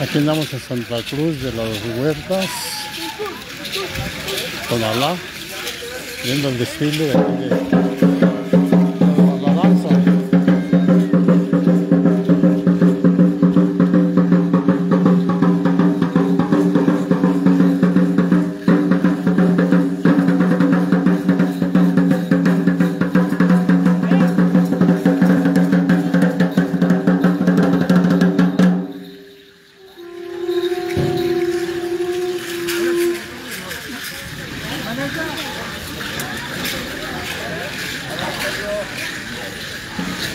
Aquí andamos en Santa Cruz de las Huertas, Tonalá, viendo el desfile de aquí de